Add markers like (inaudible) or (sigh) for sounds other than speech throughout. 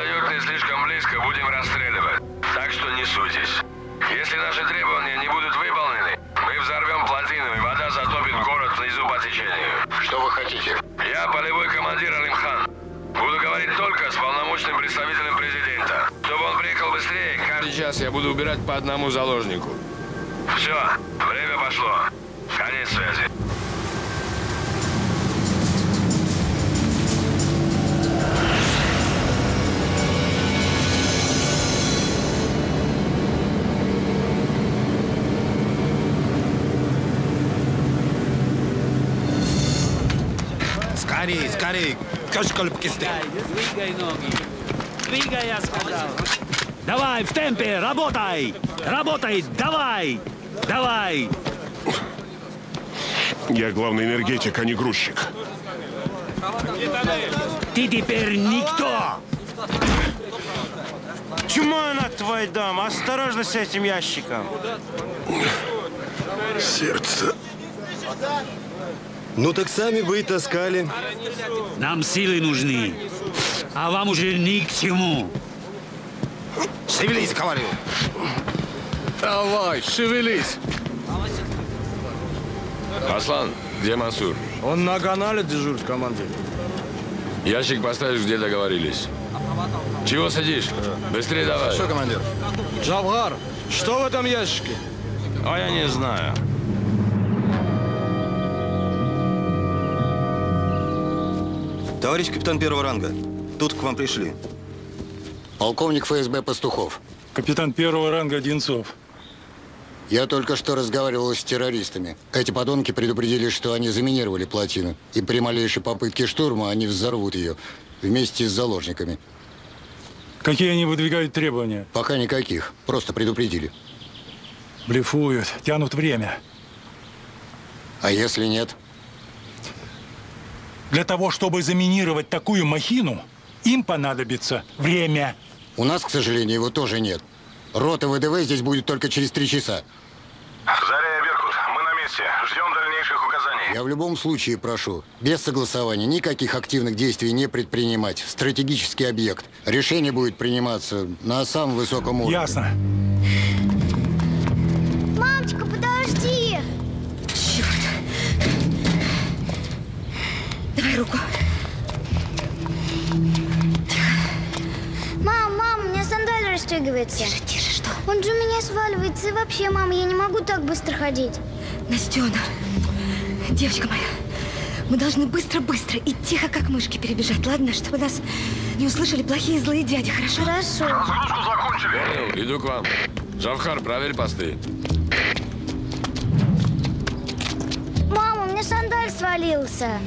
Ней слишком близко, будем расстреливать. Так что не суйтесь. Если наши требования не будут выполнены, мы взорвем плотину, и вода затопит город внизу по течению. Что вы хотите? Я полевой командир Алимхан. Буду говорить только с полномочным представителем президента. Чтобы он приехал быстрее, каждый час я буду убирать по одному заложнику. Все, время пошло. Конец связи. Скорей, скорей! Скажи, колюбкисты! Двигай ноги. Двигай, я сказал. Давай, в темпе, работай! Работай, давай! Давай! Я главный энергетик, а не грузчик. Ты теперь никто! Чума она твой дом! Осторожно с этим ящиком! Сердце. Ну так сами бы и таскали. Нам силы нужны, а вам уже ни к чему. Шевелись, говорю! Давай, шевелись! Аслан, где Мансур? Он на канале дежурит, командир. Ящик поставишь, где договорились. Чего сидишь? Быстрее давай. Что, командир? Джавгар, что в этом ящике? А я не знаю. Товарищ капитан первого ранга, тут к вам пришли. Полковник ФСБ Пастухов. Капитан первого ранга Одинцов. Я только что разговаривал с террористами. Эти подонки предупредили, что они заминировали плотину. И при малейшей попытке штурма они взорвут ее вместе с заложниками. Какие они выдвигают требования? Пока никаких. Просто предупредили. Блефуют, тянут время. А если нет? Для того, чтобы заминировать такую махину, им понадобится время. У нас, к сожалению, его тоже нет. Рота ВДВ здесь будет только через три часа. Заря Беркут, мы на месте. Ждем дальнейших указаний. Я в любом случае прошу, без согласования никаких активных действий не предпринимать. Стратегический объект. Решение будет приниматься на самом высоком уровне. Ясно. Мамочка, руку. Мам, мам, у меня сандаль расстегивается. Тише, тише, что? Он же у меня сваливается. И вообще, мам, я не могу так быстро ходить. Настена, девочка моя, мы должны быстро-быстро и тихо, как мышки, перебежать, ладно? Чтобы нас не услышали плохие злые дяди, хорошо? Хорошо. Разгрузку закончили. Иду к вам. Жавхар, проверь посты. Мама, у меня сандаль свалился.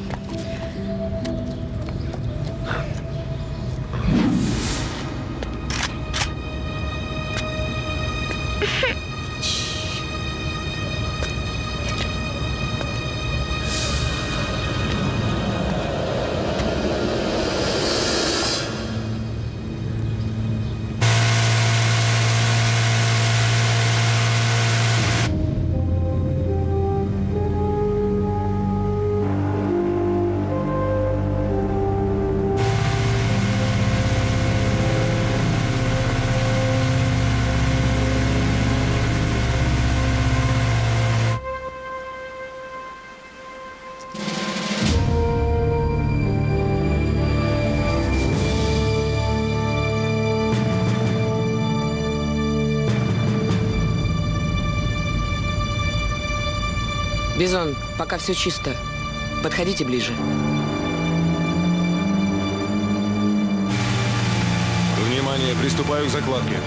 Пока все чисто. Подходите ближе. Внимание, приступаю к закладке.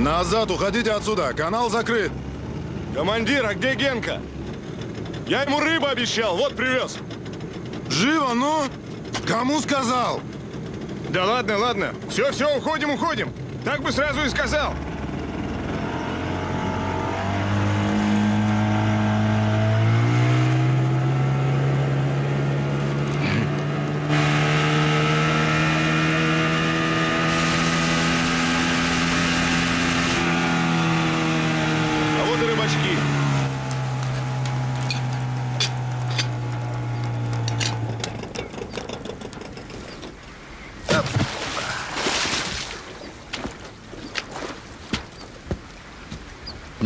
Назад, уходите отсюда, канал закрыт. Командир, а где Генка? Я ему рыбу обещал, вот привез. Живо, ну! Кому сказал? Да ладно, ладно. Все, все, уходим, уходим. Так бы сразу и сказал. А вот и рыбачки.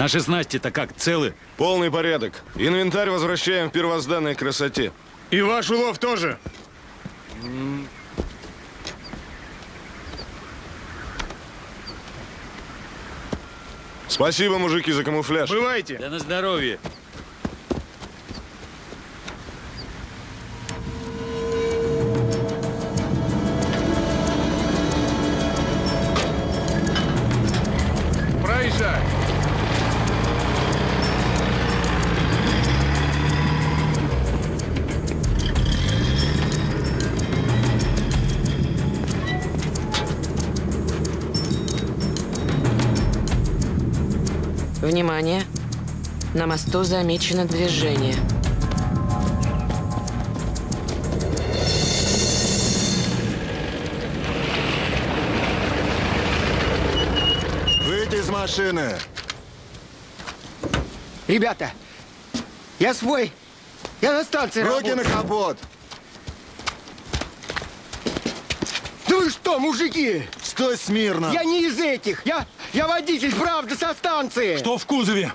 Наши снасти-то как, целы? Полный порядок. Инвентарь возвращаем в первозданной красоте. И ваш улов тоже. Спасибо, мужики, за камуфляж. Бывайте. Да на здоровье. Мосту замечено движение. Выйди из машины. Ребята, я свой. Я на станции Руки работаю. на капот. Да вы что, мужики? Стой смирно. Я не из этих. Я, я водитель, правда, со станции. Что в кузове?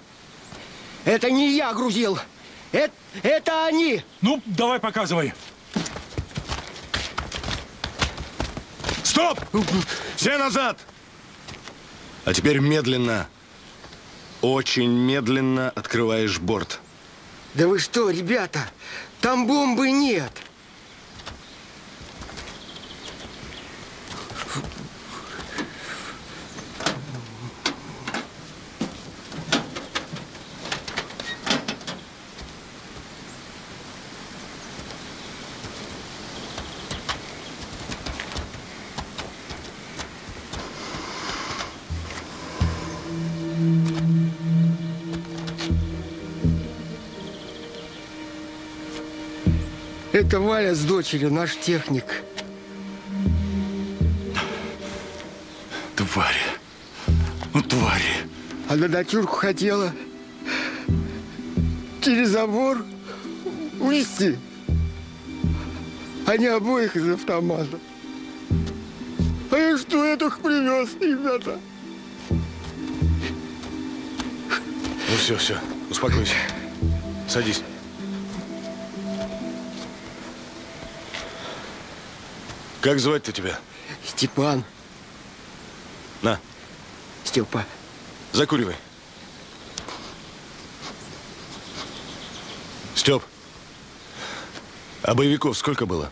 Это не я грузил. Это, это они. Ну, давай показывай. Стоп! Все назад! А теперь медленно, очень медленно открываешь борт. Да вы что, ребята? Там бомбы нет. Это Валя с дочерью, наш техник. Твари. Ну, твари. Она дочурку хотела через забор увезти. Они обоих из автомата. А я что, я только привез, ребята? Ну все, все, успокойся. Садись. Как звать-то тебя? Степан, На, Степа, закуривай. Степ, а боевиков сколько было?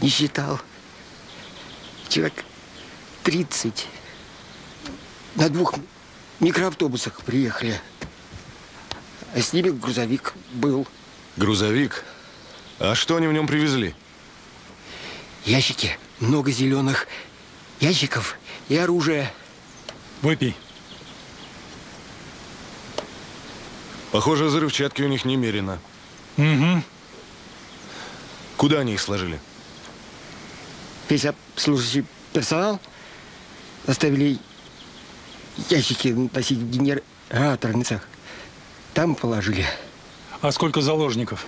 не считал. Человек 30. На двух микроавтобусах приехали. А с ними грузовик был. Грузовик? А что они в нем привезли? Ящики, много зеленых ящиков и оружие. Выпей. Похоже, взрывчатки у них немерено. Угу. Куда они их сложили? Весь обслуживающий персонал оставили ящики носить в генераторный цех. Там положили. А сколько заложников?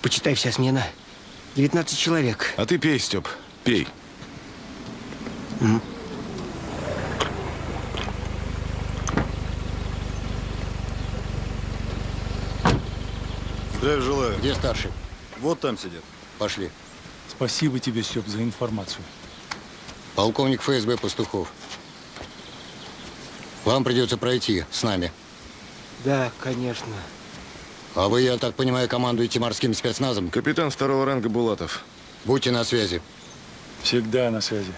Почитай, вся смена. 19 человек. А ты пей, Степ, пей. Здравия желаю. Где старший? Вот там сидят. Пошли. Спасибо тебе, Степ, за информацию. Полковник ФСБ Пастухов. Вам придется пройти с нами. Да, конечно. А вы, я так понимаю, командуете морским спецназом? Капитан второго ранга Булатов. Будьте на связи. Всегда на связи.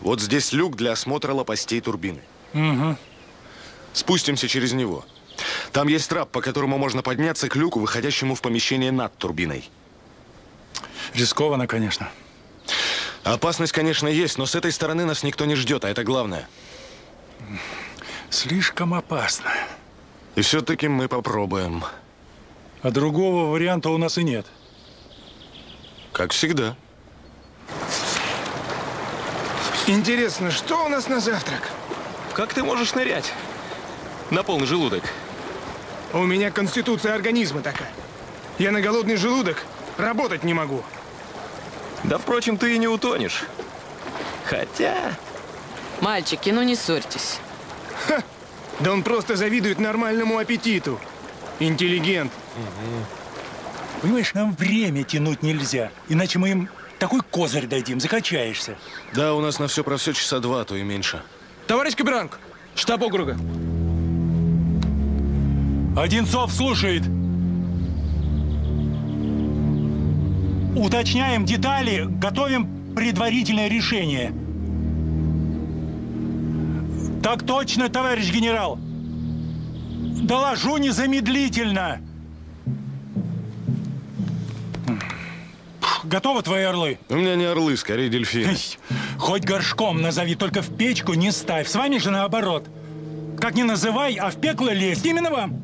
Вот здесь люк для осмотра лопастей турбины. Угу. Спустимся через него. Там есть трап, по которому можно подняться к люку, выходящему в помещение над турбиной. Рискованно, конечно. Опасность, конечно, есть, но с этой стороны нас никто не ждет, а это главное. Слишком опасно. И все-таки мы попробуем. А другого варианта у нас и нет. Как всегда. Интересно, что у нас на завтрак? Как ты можешь нырять? На полный желудок. У меня конституция организма такая. Я на голодный желудок работать не могу. Да, впрочем, ты и не утонешь. Хотя... Мальчики, ну не ссорьтесь. Ха! Да он просто завидует нормальному аппетиту. Интеллигент. Понимаешь, нам время тянуть нельзя, иначе мы им такой козырь дадим, закачаешься. Да, у нас на все про все часа два, а то и меньше. Товарищ Кабранг, штаб округа. Одинцов слушает. Уточняем детали, готовим предварительное решение. Так точно, товарищ генерал. Доложу незамедлительно. Готовы твои орлы? У меня не орлы, скорее дельфины. Хоть горшком назови, только в печку не ставь. С вами же наоборот. Как не называй, а в пекло лезть. Именно вам.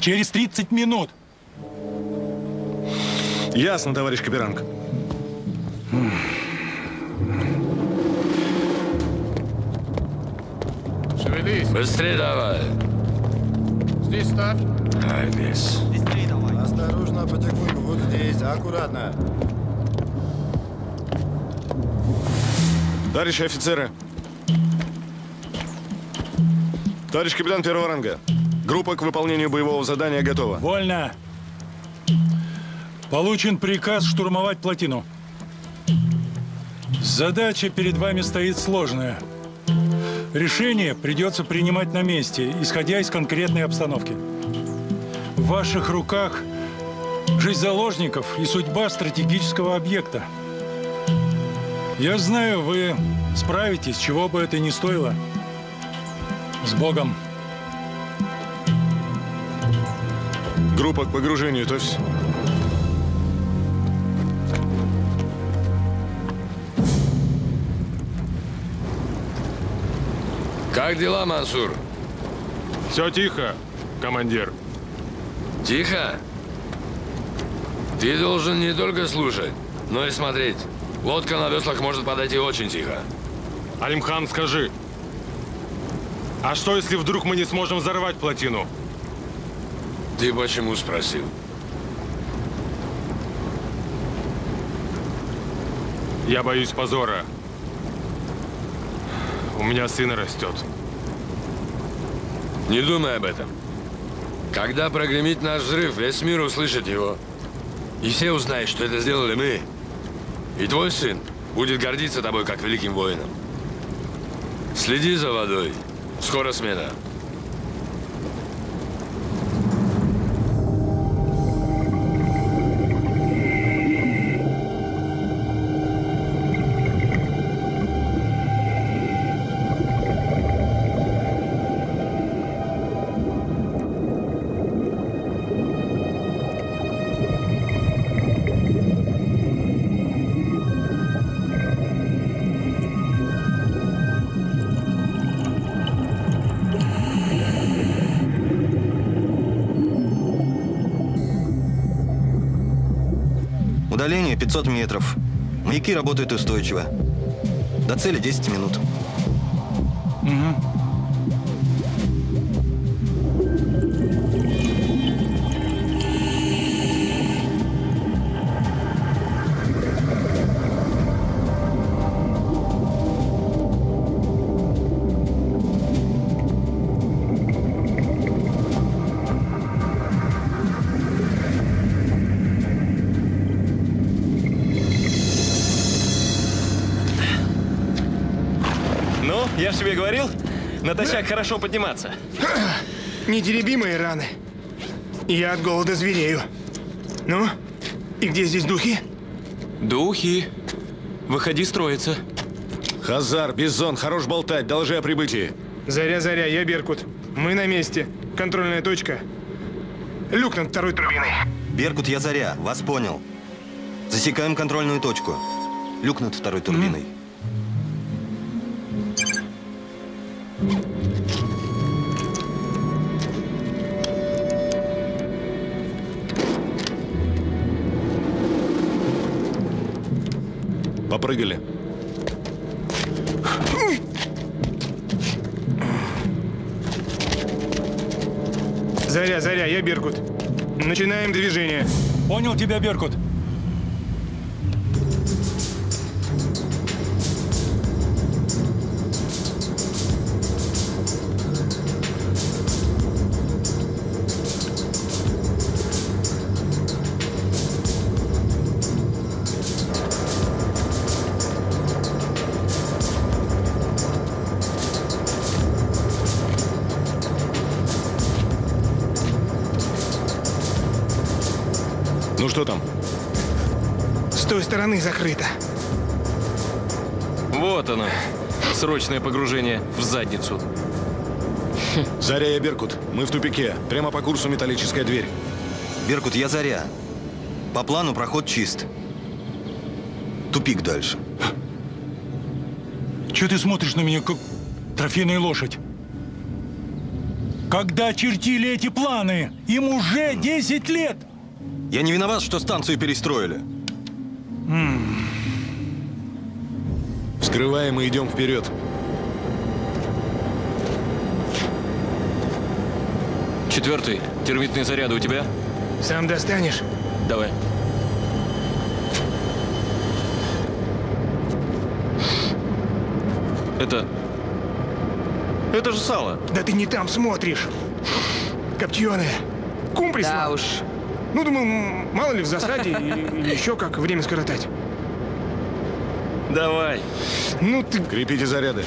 Через 30 минут. Ясно, товарищ Каперанг. Шевелись. Быстрее давай. Здесь ставь. Ай, бес. Осторожно, потихоньку. Вот здесь, аккуратно. Товарищи офицеры. Товарищ капитан первого ранга. Группа к выполнению боевого задания готова. Вольно. Получен приказ штурмовать плотину. Задача перед вами стоит сложная. Решение придется принимать на месте, исходя из конкретной обстановки. В ваших руках жизнь заложников и судьба стратегического объекта. Я знаю, вы справитесь, чего бы это ни стоило. С Богом. Группа к погружению, товарищ. Как дела, Мансур? Все тихо, командир. Тихо? Ты должен не только слушать, но и смотреть. Лодка на веслах может подойти очень тихо. Алимхан, скажи, а что, если вдруг мы не сможем взорвать плотину? Ты почему спросил? Я боюсь позора. У меня сын растет. Не думай об этом. Когда прогремит наш взрыв, весь мир услышит его. И все узнают, что это сделали мы. И твой сын будет гордиться тобой, как великим воином. Следи за водой. Скоро смена. 500 метров. Маяки работают устойчиво. До цели 10 минут. Ну, тебе говорил, натощак хорошо подниматься. Нетеребимые раны. Я от голода зверею. Ну, и где здесь духи? Духи. Выходи строиться. Хазар, Бизон, хорош болтать, доложи о прибытии. Заря, заря, я Беркут. Мы на месте. Контрольная точка. Люк над второй турбиной. Беркут, я Заря. Вас понял. Засекаем контрольную точку. Люк над второй турбиной. Попрыгали. Заря, заря, я Беркут. Начинаем движение. Понял тебя, Беркут. Стороны закрыто. Вот оно. Срочное погружение в задницу. (laughs) Заря, я Беркут. Мы в тупике. Прямо по курсу металлическая дверь. Беркут, я Заря. По плану проход чист. Тупик дальше. (laughs) Че ты смотришь на меня, как трофейная лошадь? Когда чертили эти планы? Им уже 10 лет! Я не виноват, что станцию перестроили. Вскрываем и идем вперед. Четвертый. Термитные заряды у тебя? Сам достанешь? Давай. Это... Это же сало. Да ты не там смотришь. Копченое. Кум прислал. Да уж. Ну, думал, мало ли в засаде или, или еще как время скоротать. Давай. Ну ты... Крепите заряды.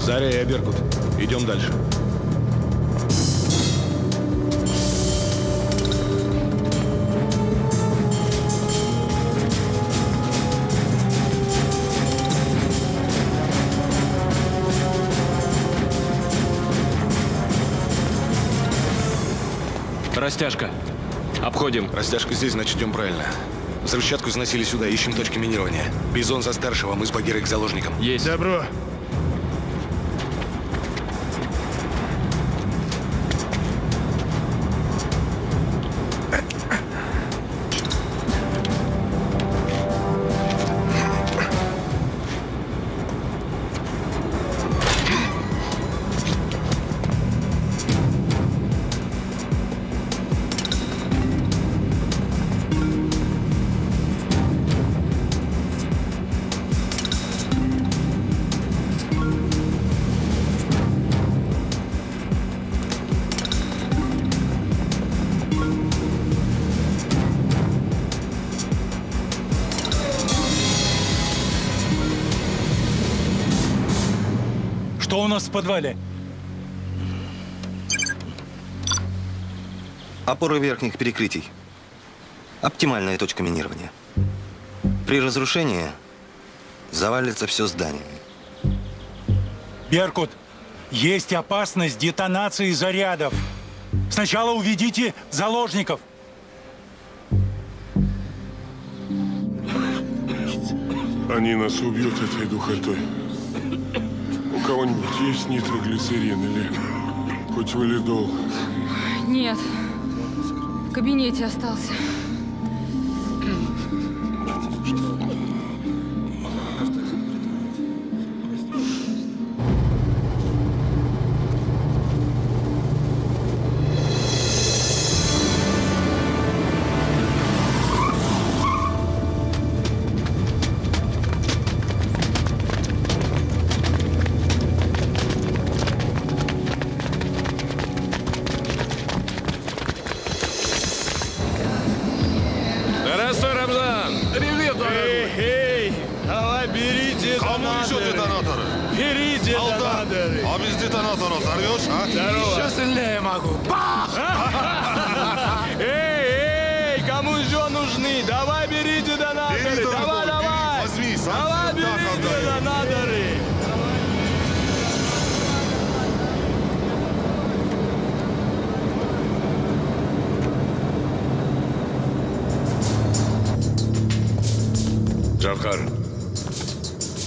Заря и Беркут. Идем дальше. Растяжка. Обходим. Растяжка здесь, значит, идем правильно. Взрывчатку заносили сюда, ищем точки минирования. Бизон за старшего, мы с Багирой к заложникам. Есть. Добро. У нас в подвале? Опоры верхних перекрытий. Оптимальная точка минирования. При разрушении завалится все здание. Беркут, есть опасность детонации зарядов. Сначала уведите заложников. Они нас убьют этой духотой. Кого-нибудь есть нитроглицерин или хоть валидол? Нет. В кабинете остался. Эй, Давай, бери детонаторы. Кому еще детонаторы? Бери детонаторы. Алдан, а без детонатора сорвешь, а? Здорово. Еще сильнее могу. Джавхар,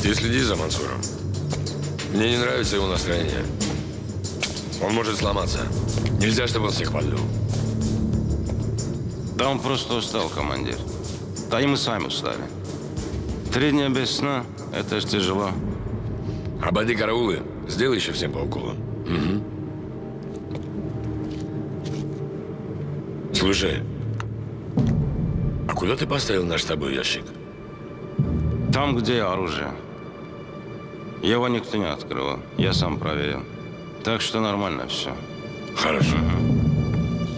ты следи за Мансуром. Мне не нравится его настроение. Он может сломаться. Нельзя, чтобы он всех подлил. Да он просто устал, командир. Да и мы сами устали. Три дня без сна – это ж тяжело. Обойди караулы. Сделай еще всем по уколу. Мгм. Слушай, а куда ты поставил наш с тобой ящик? Там, где оружие. Его никто не открывал. Я сам проверил. Так что нормально все. Хорошо.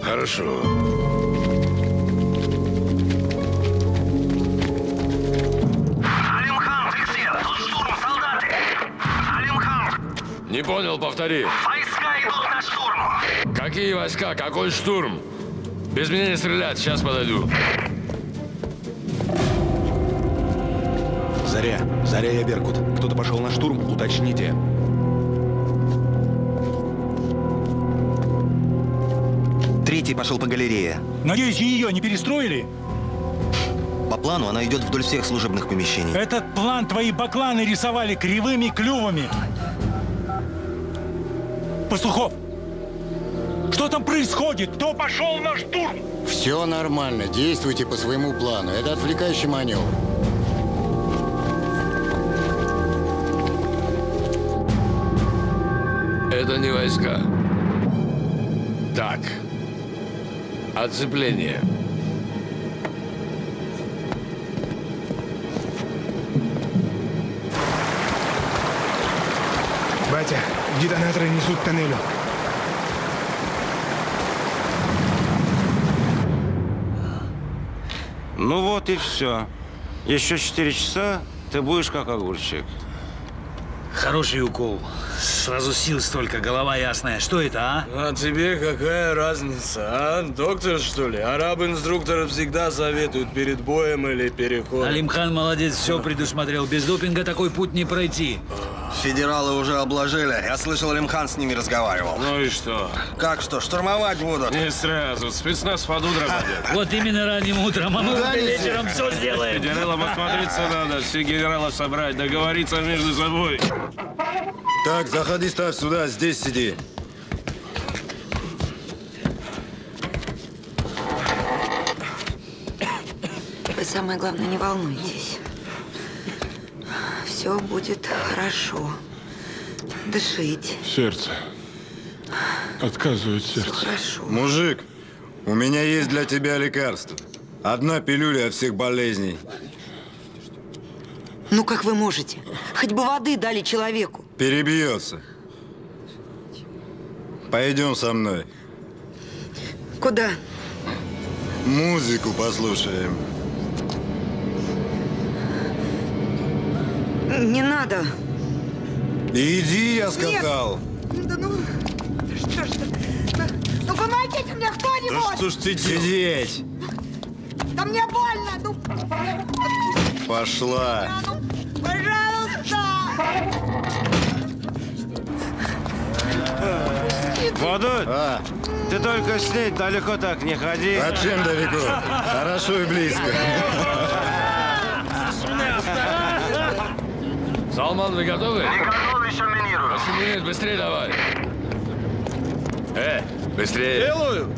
Хорошо. Алимхан, ты где? Тут штурм, солдаты! Алимхан, Не понял, повтори. войска идут на штурм! Какие войска? Какой штурм? Без меня не стрелять, сейчас подойду. Заря, Заря я Беркут. Кто-то пошел на штурм, уточните. Третий пошел по галерее. Надеюсь, ее не перестроили? По плану она идет вдоль всех служебных помещений. Этот план твои бакланы рисовали кривыми клювами. Пастухов, что там происходит? Кто пошел на штурм? Все нормально, действуйте по своему плану. Это отвлекающий маневр. Это не войска. Так. Отцепление. Батя, детонаторы несут к тоннелю. Ну вот и все. Еще четыре часа, ты будешь как огурчик. Хороший укол. Сразу сил столько, голова ясная. Что это, а? А тебе какая разница, а? Доктор, что ли? Араб-инструкторы всегда советуют перед боем или переходом. Алимхан молодец, все предусмотрел. Без допинга такой путь не пройти. Федералы уже обложили. Я слышал, Лимхан с ними разговаривал. Ну и что? Как что, штурмовать будут? Не сразу. Спецназ под утро пойдет. Вот именно ранним утром, а мы Да вечером все сделаем. Федералам осмотреться надо, всех генералов собрать, договориться между собой. Так, заходи, ставь сюда, здесь сиди. Вы самое главное, не волнуйтесь. Все будет хорошо. Дышите. Сердце. Отказывает сердце. Хорошо. Мужик, у меня есть для тебя лекарство. Одна пилюля от всех болезней. Ну, как вы можете? Хоть бы воды дали человеку. Перебьется. Пойдем со мной. Куда? Музыку послушаем. Не надо. Иди, я сказал. Да ну, что ж ты? Ну, помогите мне кто-нибудь! ж ты Сидеть. Да мне больно! Ну, Пошла. пожалуйста! Водой? Ты только с ней далеко так не ходи. Зачем далеко? Хорошо и близко. Салман, вы готовы? Не готов еще минирую. Семенит, быстрее давай. Э, быстрее. Делаю.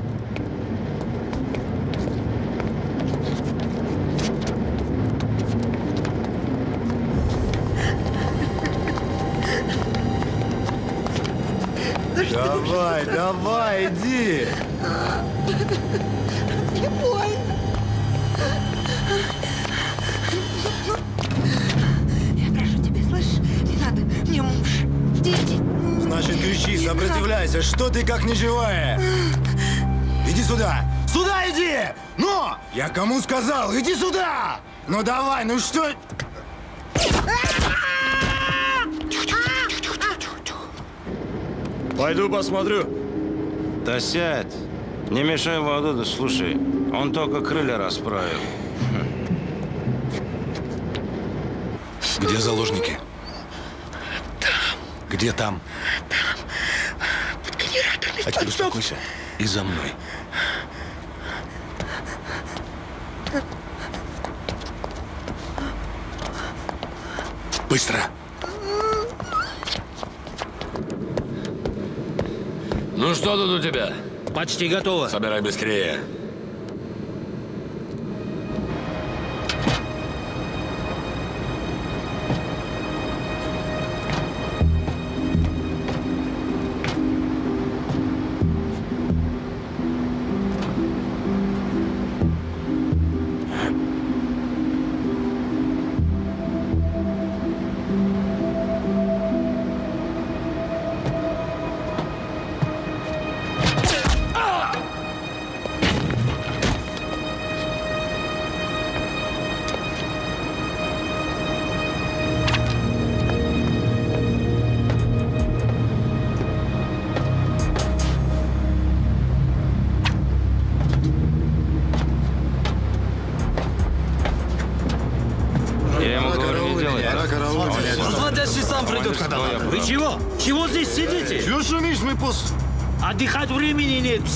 Давай, давай, иди. Мне больно. Я прошу тебя, слышишь? Не надо. Мне муж. Дети. Значит, кричи, сопротивляйся. Что ты как неживая? Иди сюда. Сюда иди! Ну! Я кому сказал? Иди сюда! Ну давай, ну что? Пойду посмотрю. Да сядь. Не мешай воду, да слушай. Он только крылья расправил. Где заложники? Где там? Под генераторной А теперь успокойся и за мной. Быстро. Ну что тут у тебя? Почти готово. Собирай быстрее.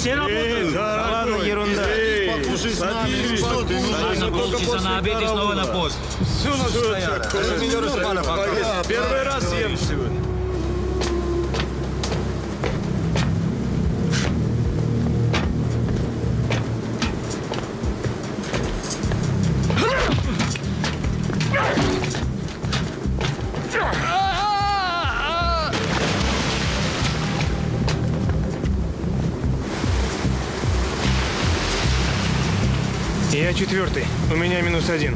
Времени Я четвертый. У меня минус один.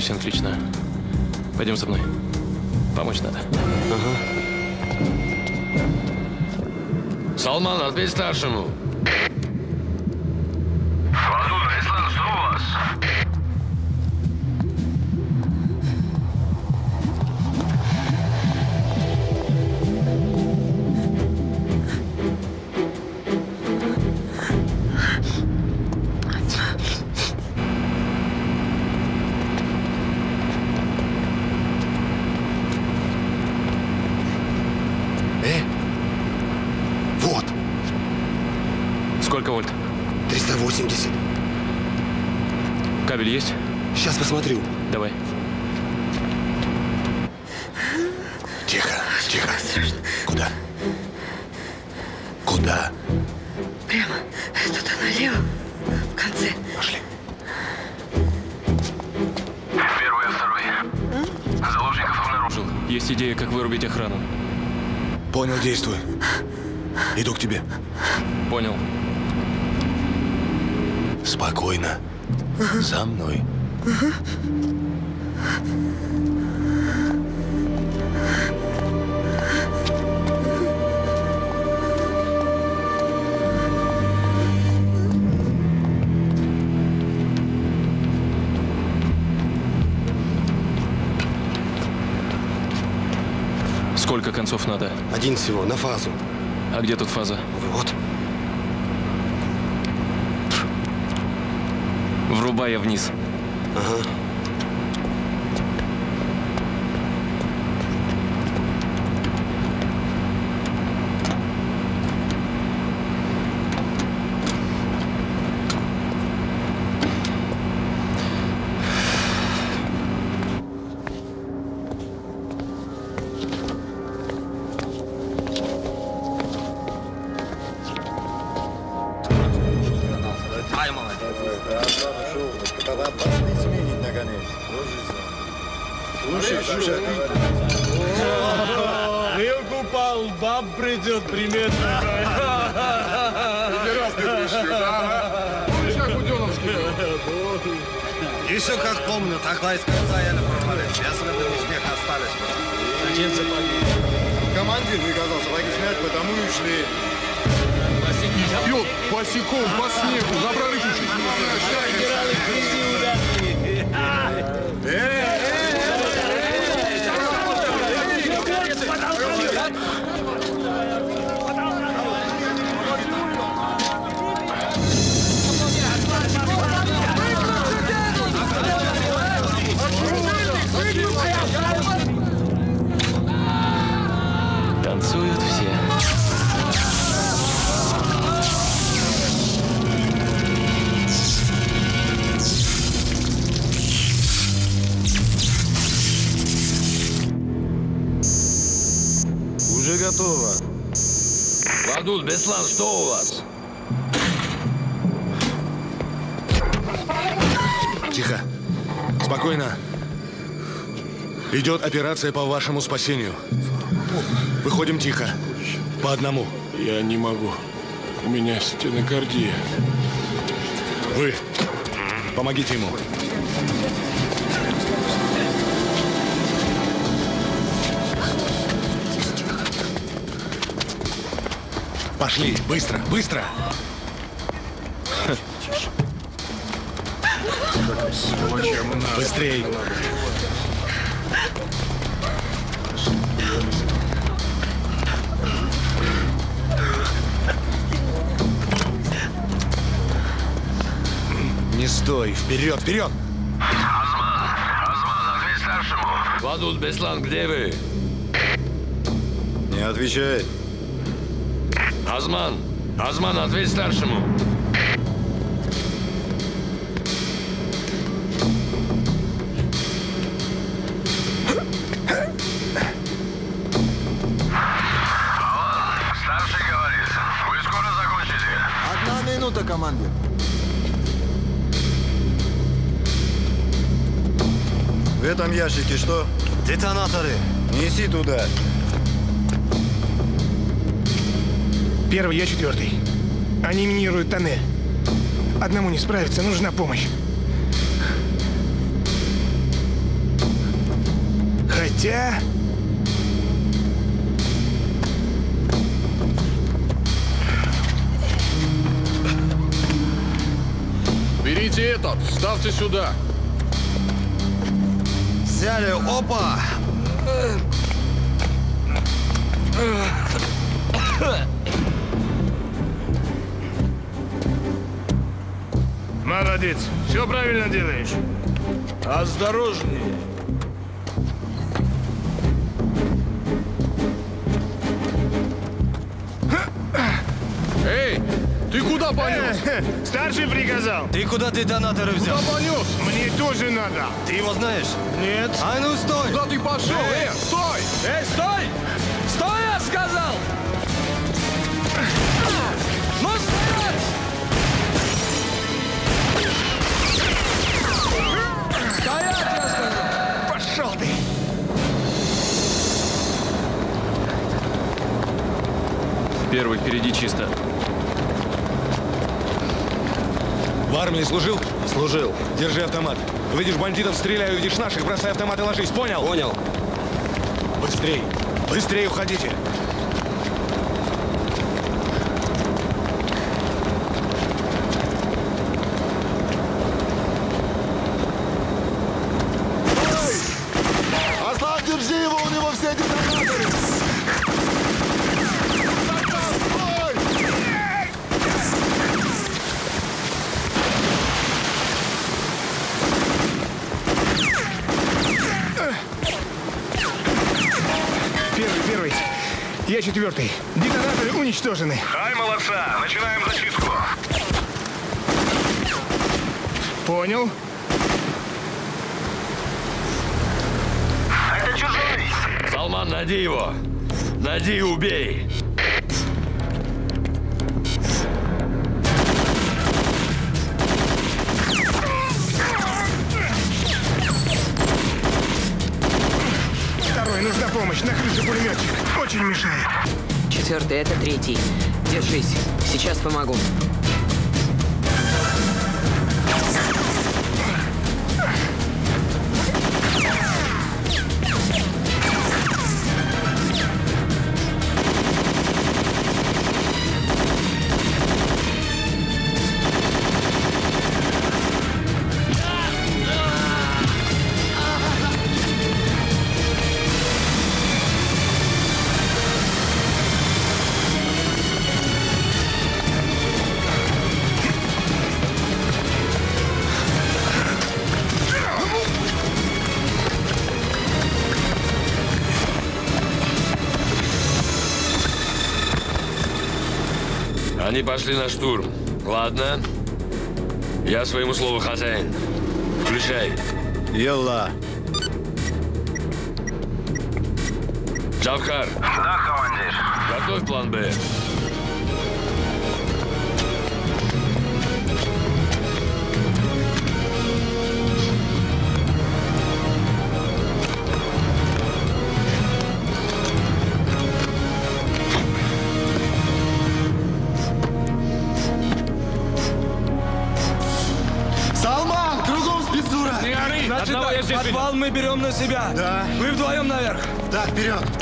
Отлично, отлично. Пойдем со мной. Помочь надо. Ага. Салман, ответь старшему. Сколько концов надо? Один всего, на фазу. А где тут фаза? Вот. Врубая вниз. Ага. Вадут, Беслан, что у вас? Тихо. Спокойно. Идет операция по вашему спасению. Выходим тихо. По одному. Я не могу. У меня стенокардия. Вы. Помогите ему. Пошли, быстро, быстро. Быстрей. Не стой, вперед, вперед! Азман, ответь старшему. Вадут, Беслан, где вы? Не отвечает. Азман, Азман, ответь старшему. Алан, старший говорит, вы скоро закончите. Одна минута, командир. В этом ящике что? Детонаторы. Неси туда. Первый, я четвертый. Они минируют тоннель. Одному не справиться, нужна помощь. Хотя... Берите этот, ставьте сюда. Взяли, опа! Молодец, все правильно делаешь. Осторожнее. Эй, ты куда понес? Старший приказал. Ты куда детонаторы взял? Куда понес? Мне тоже надо. Ты его знаешь? Нет. А ну стой! Куда ты пошел? Эй, стой! Эй, стой! Стой, я сказал! Первый впереди чисто. В армии служил? Служил. Держи автомат. Видишь бандитов, стреляй, увидишь наших, бросай автомат и ложись, понял? Понял. Быстрей! Быстрей уходите! Уничтожены. Ай, молодца! Начинаем зачистку. Понял. Это чужой! Салман, найди его! Найди и убей! Четвертый, это третий. Держись. Сейчас помогу. Пошли на штурм. Ладно. Я своему слову хозяин. Включай. Елла. Джавхар, Да, командир. готовь план Б. подвал мы берем на себя. Да. Вы вдвоем наверх. Так, вперед.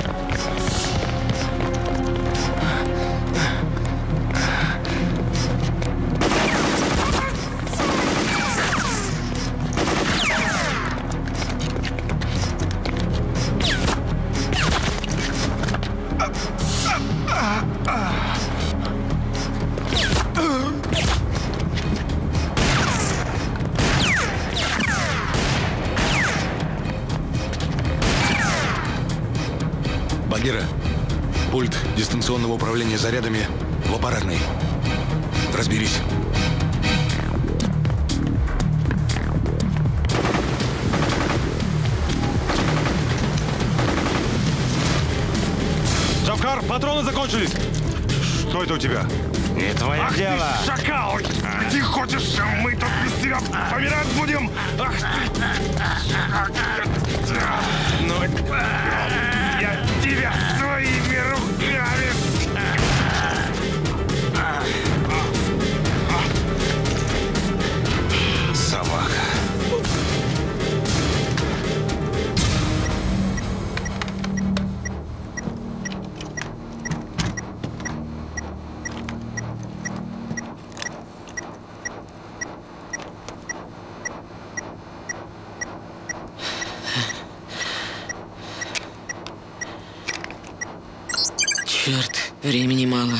Времени мало.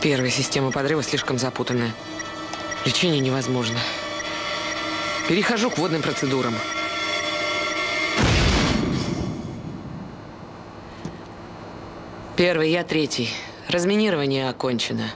Первая система подрыва слишком запутанная. Лечение невозможно. Перехожу к водным процедурам. Первый, я третий. Разминирование окончено.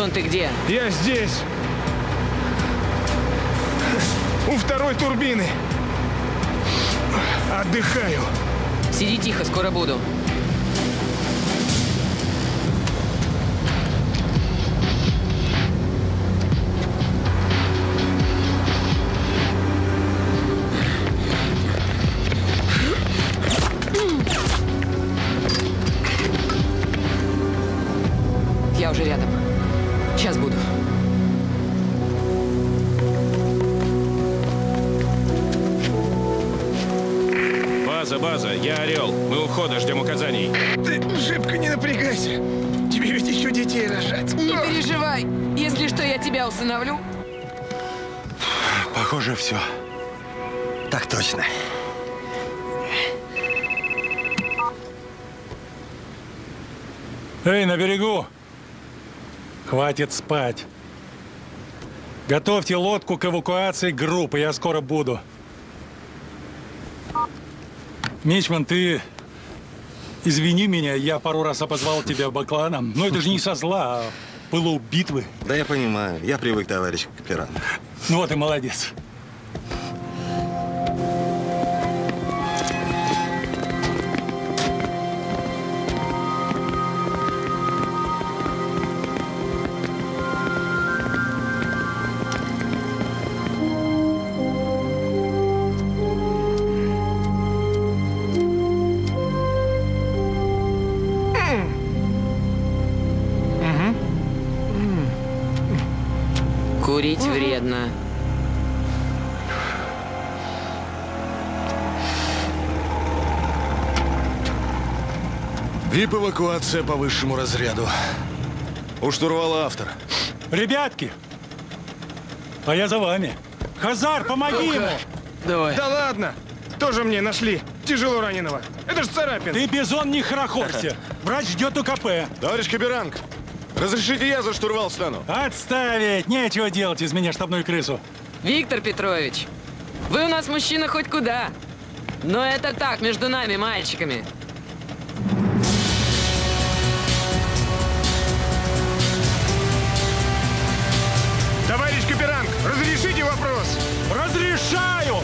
Бизон, ты где? Я здесь. У второй турбины. Отдыхаю. Сиди тихо, скоро буду. Я уже рядом. Сейчас буду. База, база, я Орел. Мы у входа ждем указаний. Ты шибко не напрягайся. Тебе ведь еще детей рожать. Не переживай. Если что, я тебя усыновлю. Похоже, все. Так точно. Эй, на берегу! Хватит спать. Готовьте лодку к эвакуации группы, я скоро буду. Мичман, ты извини меня, я пару раз обозвал тебя бакланом, но это же не со зла, а пылу битвы. Да я понимаю. Я привык, товарищ капитан. Ну вот и молодец. ВИП-эвакуация по высшему разряду. У штурвала автор. Ребятки, а я за вами. Хазар, помоги ему! Давай. Да ладно. Тоже мне нашли тяжело раненого. Это ж царапин. Ты, Бизон, не хорохорься. (laughs) Врач ждет УКП. Товарищ Каберанг, разрешите я за штурвал стану? Отставить! Нечего делать из меня штабную крысу. Виктор Петрович, вы у нас мужчина хоть куда. Но это так, между нами, мальчиками. Разрешите вопрос? Разрешаю!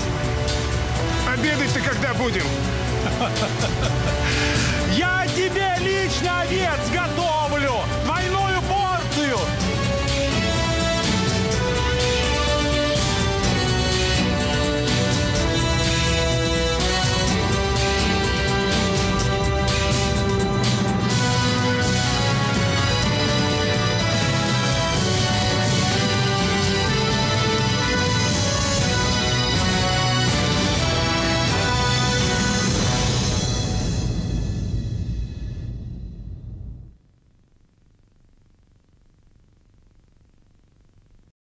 Обедать-то когда будем? (laughs) Я тебе лично овец готовлю!